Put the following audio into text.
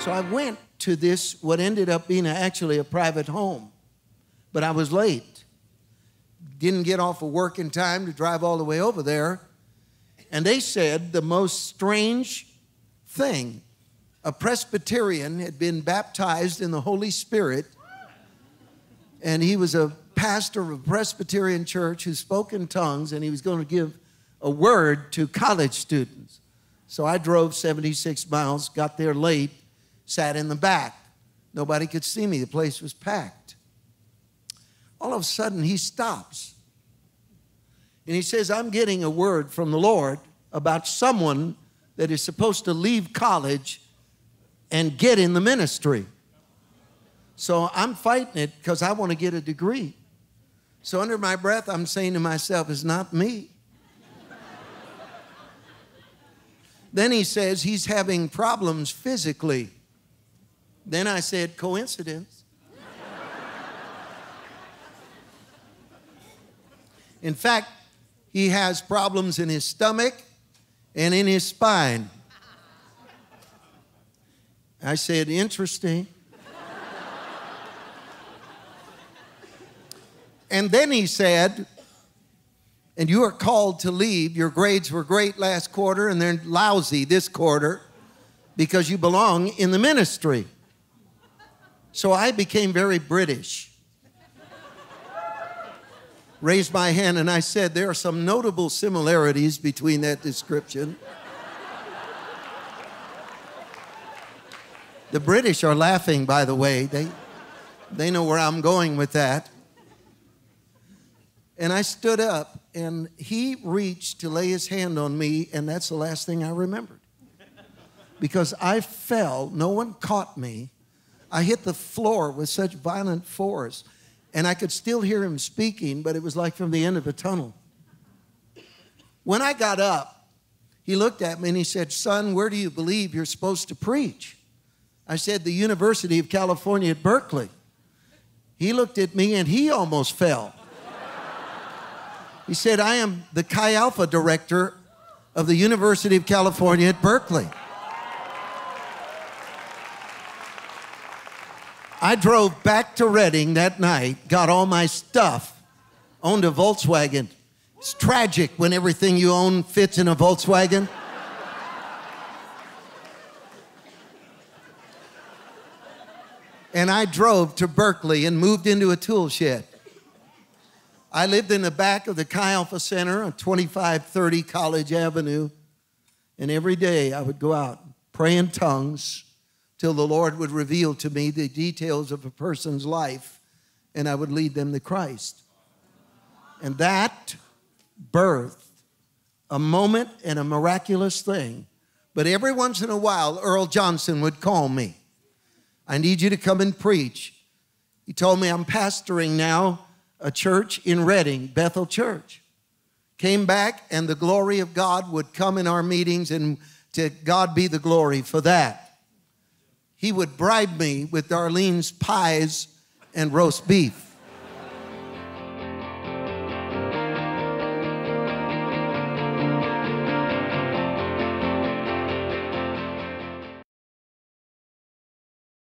So I went to this, what ended up being actually a private home, but I was late. Didn't get off of work in time to drive all the way over there. And they said the most strange thing a Presbyterian had been baptized in the Holy Spirit, and he was a pastor of a Presbyterian church who spoke in tongues, and he was going to give a word to college students. So I drove 76 miles, got there late, sat in the back. Nobody could see me, the place was packed. All of a sudden, he stops. And he says, I'm getting a word from the Lord about someone that is supposed to leave college and get in the ministry. So I'm fighting it because I want to get a degree. So under my breath, I'm saying to myself, it's not me. then he says he's having problems physically. Then I said, coincidence. In fact, he has problems in his stomach and in his spine. I said, interesting. and then he said, and you are called to leave. Your grades were great last quarter and they're lousy this quarter because you belong in the ministry. So I became very British. Raised my hand and I said, There are some notable similarities between that description. The British are laughing, by the way. They, they know where I'm going with that. And I stood up, and he reached to lay his hand on me, and that's the last thing I remembered. Because I fell, no one caught me. I hit the floor with such violent force, and I could still hear him speaking, but it was like from the end of a tunnel. When I got up, he looked at me and he said, Son, where do you believe you're supposed to preach? I said, the University of California at Berkeley. He looked at me and he almost fell. He said, I am the Chi Alpha director of the University of California at Berkeley. I drove back to Redding that night, got all my stuff, owned a Volkswagen. It's tragic when everything you own fits in a Volkswagen. and I drove to Berkeley and moved into a tool shed. I lived in the back of the Chi Alpha Center on 2530 College Avenue, and every day I would go out, pray in tongues till the Lord would reveal to me the details of a person's life, and I would lead them to Christ. And that birthed a moment and a miraculous thing. But every once in a while, Earl Johnson would call me I need you to come and preach. He told me I'm pastoring now a church in Redding, Bethel Church. Came back, and the glory of God would come in our meetings, and to God be the glory for that. He would bribe me with Darlene's pies and roast beef.